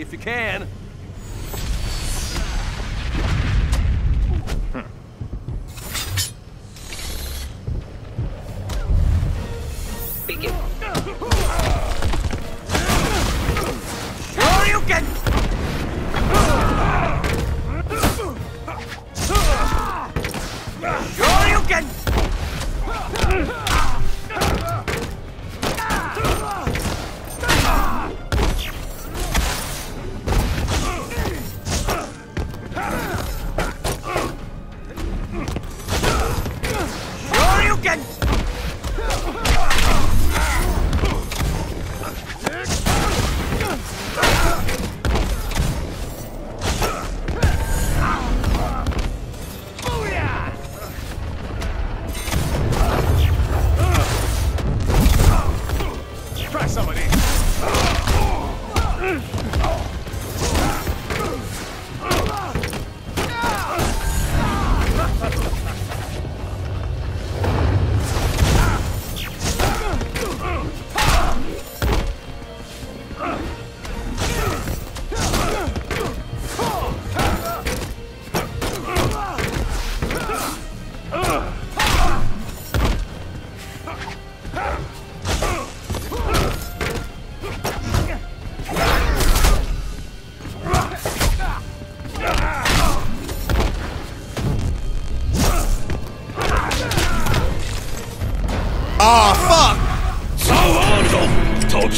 if you can.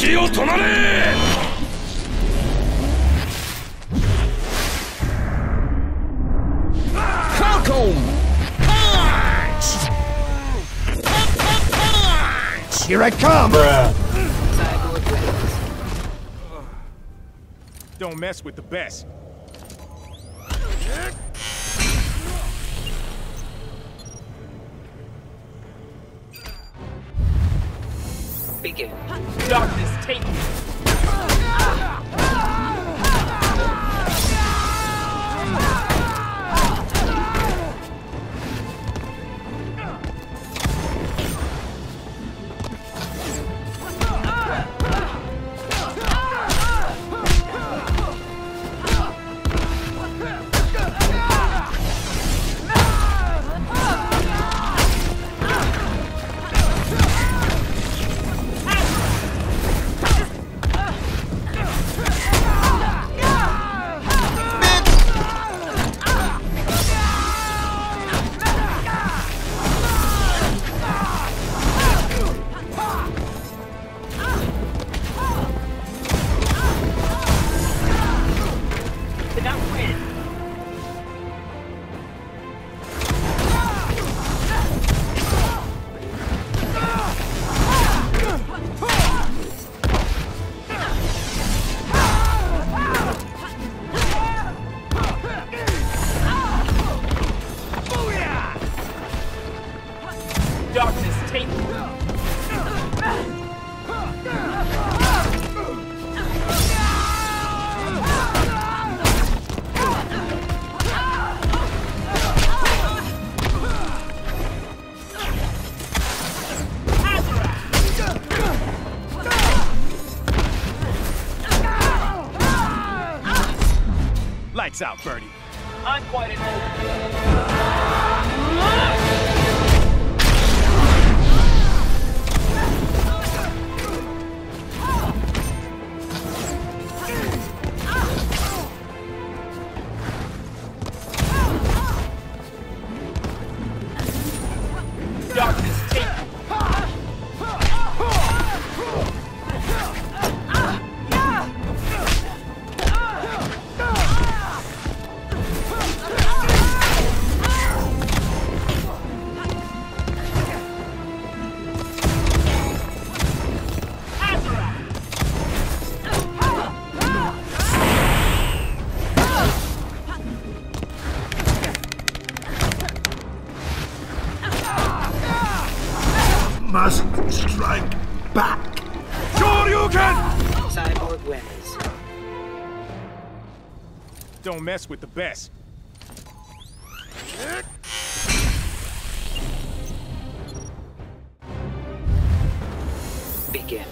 ルド時を止まれ Falcon! Punch! Here I come! Cyborg wins. Don't mess with the best. Begin. Darkness, take me. Lights out, Birdie. I'm quite an old. Wins. Don't mess with the best. Begin.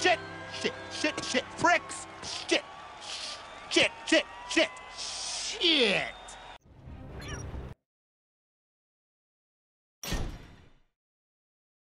Shit!